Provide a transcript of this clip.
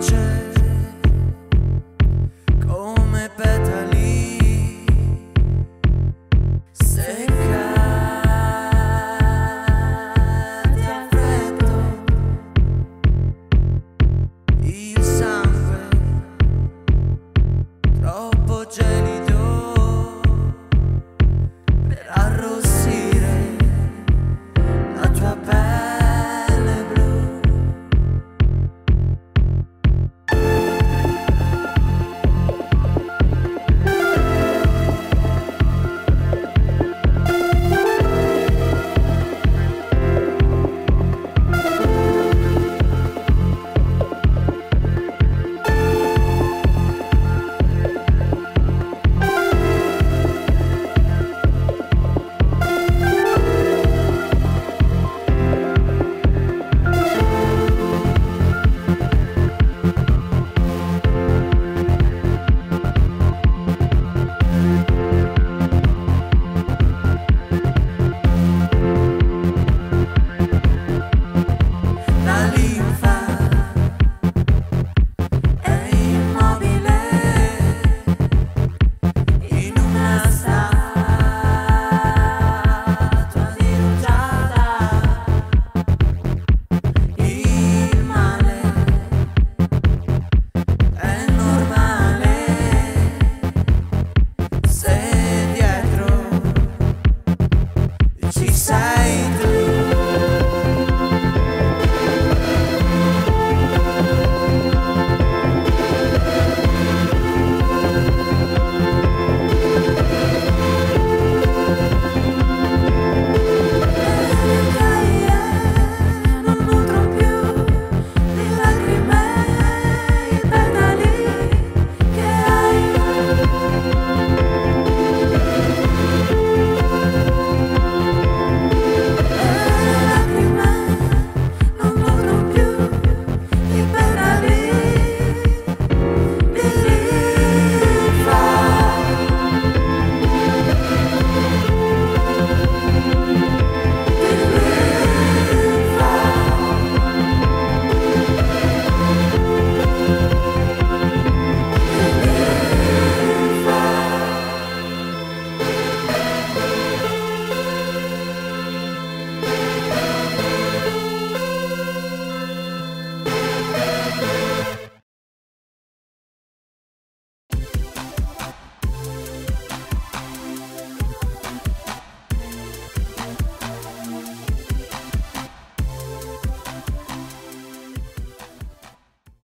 这在。